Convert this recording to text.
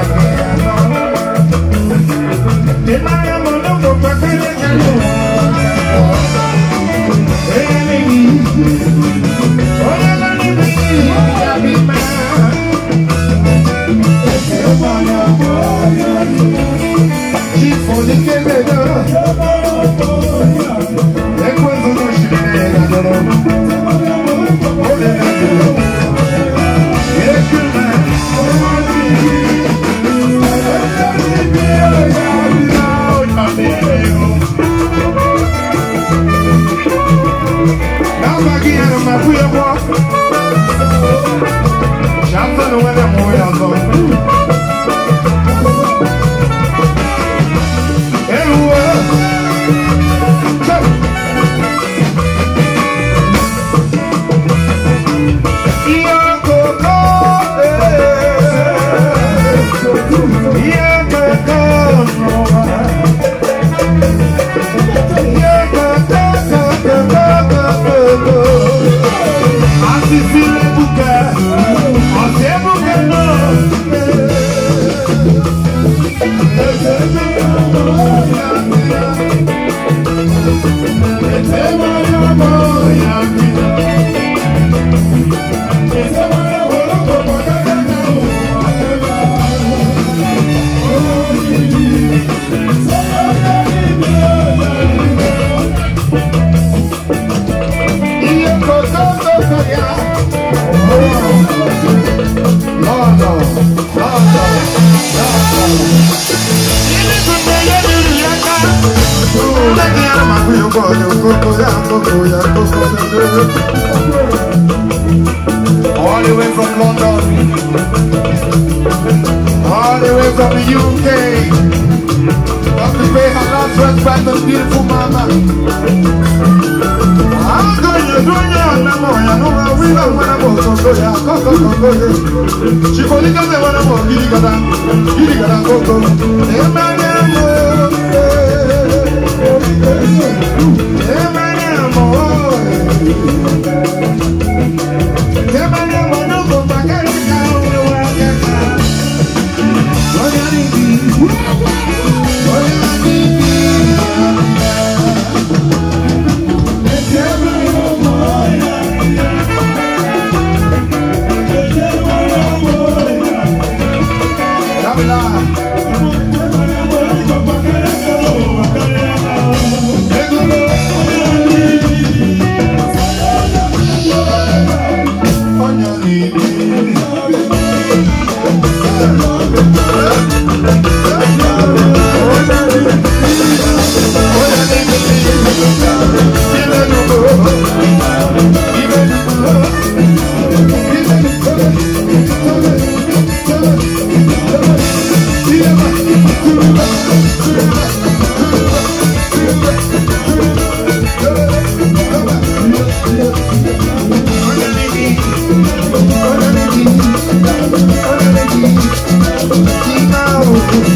Bye. Já falou, ela é boa, Moya, moya, moya, moya, All the way from London, all the way from the UK. Got to pay her last respect to beautiful mama. I'm going to do ya, no more, ya no more. We don't want to go to ya, go go go go go. She only Love you. love it, love it.